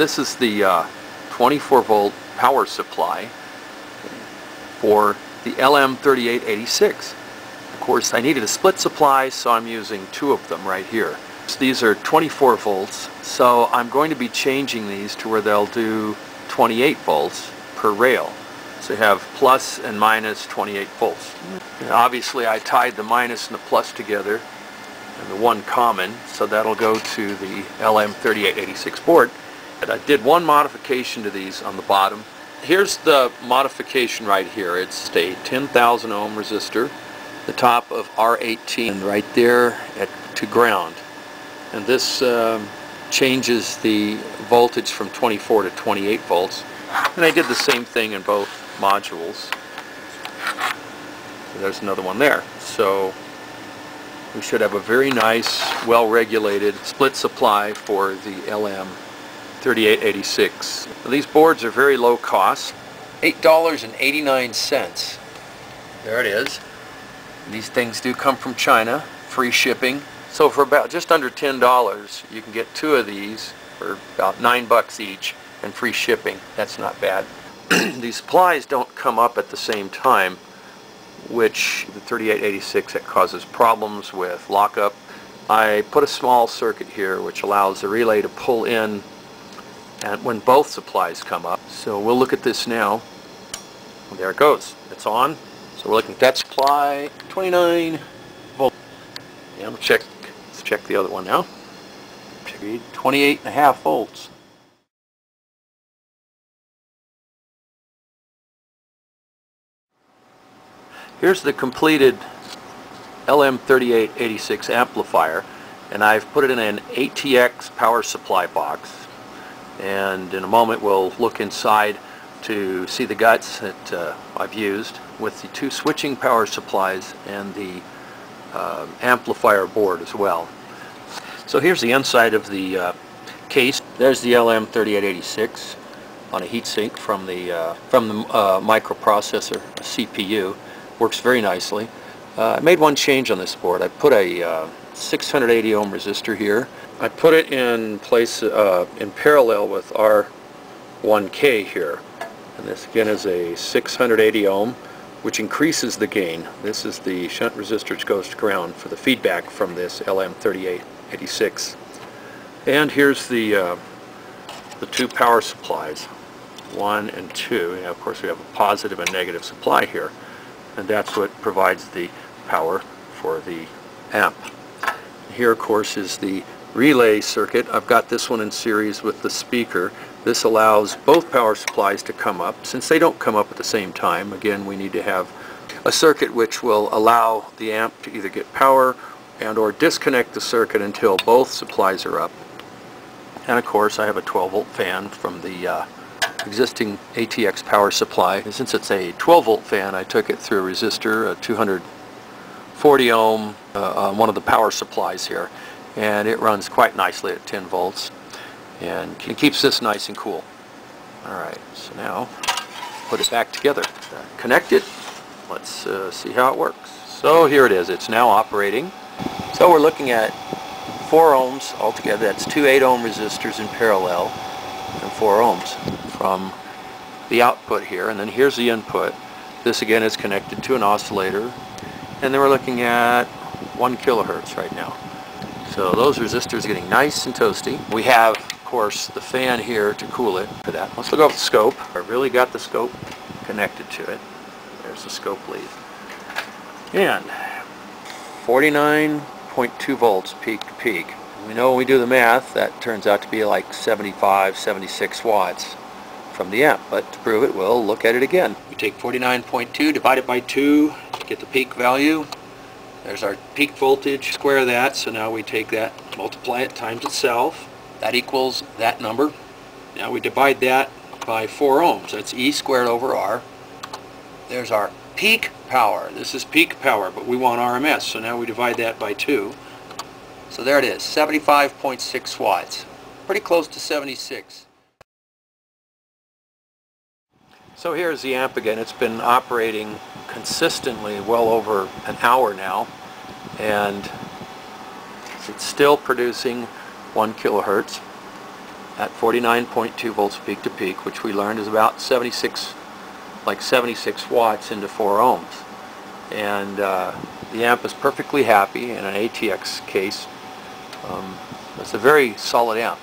This is the uh, 24 volt power supply for the LM3886. Of course I needed a split supply so I'm using two of them right here. These are 24 volts so I'm going to be changing these to where they'll do 28 volts per rail. So you have plus and minus 28 volts. And obviously I tied the minus and the plus together and the one common so that'll go to the LM3886 board. I did one modification to these on the bottom. Here's the modification right here. It's a 10,000 ohm resistor, the top of R18 right there at, to ground. And this um, changes the voltage from 24 to 28 volts. And I did the same thing in both modules. There's another one there. So we should have a very nice, well-regulated split supply for the LM 3886. These boards are very low cost. $8.89. There it is. These things do come from China, free shipping. So for about just under $10 you can get two of these for about 9 bucks each and free shipping. That's not bad. These supplies don't come up at the same time which the 3886 it causes problems with lockup. I put a small circuit here which allows the relay to pull in and when both supplies come up. So we'll look at this now. There it goes. It's on. So we're looking at that supply, 29 volt. And we'll check, let's check the other one now. 28 and a half volts. Here's the completed LM3886 amplifier and I've put it in an ATX power supply box and in a moment we'll look inside to see the guts that uh, I've used with the two switching power supplies and the uh, amplifier board as well. So here's the inside of the uh, case. There's the LM3886 on a heatsink from the uh, from the uh, microprocessor CPU. Works very nicely. Uh, I made one change on this board. I put a 680 ohm resistor here I put it in place uh, in parallel with R1K here. And this again is a 680 ohm which increases the gain. This is the shunt resistor which goes to ground for the feedback from this LM3886. And here's the uh, the two power supplies, one and two. And of course we have a positive and negative supply here. And that's what provides the power for the amp. Here of course is the relay circuit. I've got this one in series with the speaker. This allows both power supplies to come up. Since they don't come up at the same time, again, we need to have a circuit which will allow the amp to either get power and or disconnect the circuit until both supplies are up. And of course, I have a 12 volt fan from the uh, existing ATX power supply. And since it's a 12 volt fan, I took it through a resistor, a 240 ohm, uh, on one of the power supplies here and it runs quite nicely at 10 volts and it keeps this nice and cool. Alright, so now put it back together. Connect it. Let's uh, see how it works. So here it is. It's now operating. So we're looking at 4 ohms altogether. That's two 8 ohm resistors in parallel and 4 ohms from the output here. And then here's the input. This again is connected to an oscillator. And then we're looking at 1 kilohertz right now. So those resistors are getting nice and toasty. We have, of course, the fan here to cool it for that. Let's look at the scope. I really got the scope connected to it. There's the scope lead. And 49.2 volts peak to peak. We know when we do the math, that turns out to be like 75, 76 watts from the amp. But to prove it, we'll look at it again. We take 49.2, divide it by 2 to get the peak value. There's our peak voltage, square that, so now we take that, multiply it times itself. That equals that number. Now we divide that by 4 ohms. That's E squared over R. There's our peak power. This is peak power, but we want RMS, so now we divide that by 2. So there it is, 75.6 watts. Pretty close to 76. So here's the amp again. It's been operating consistently well over an hour now and it's still producing one kilohertz at 49.2 volts peak to peak, which we learned is about 76, like 76 watts into 4 ohms. And uh, the amp is perfectly happy in an ATX case. Um, it's a very solid amp.